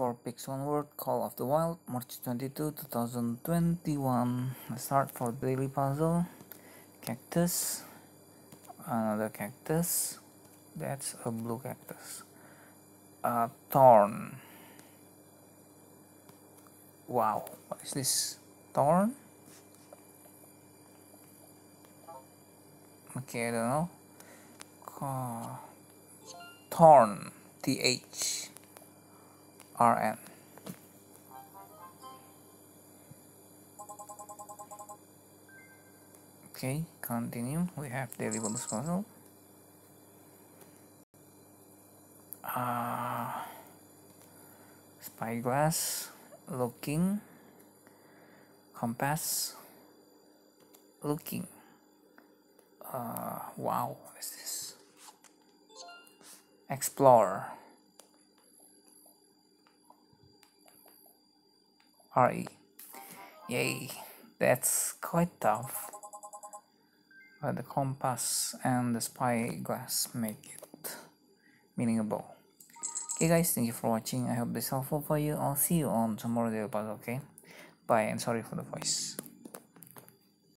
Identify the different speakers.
Speaker 1: 4 Pics 1 Word Call of the Wild March 22 2021 let's start for daily puzzle. Cactus. Another cactus. That's a blue cactus. A thorn. Wow. What is this? Thorn? Okay I don't know. Thorn. Th rn okay continue. We have bonus puzzle uh, spyglass looking compass looking. Uh, wow what is this? Explore RE yay that's quite tough. But the compass and the spyglass make it meaningable. Okay guys thank you for watching. I hope this helpful for you. I'll see you on tomorrow day puzzle okay. Bye and sorry for the voice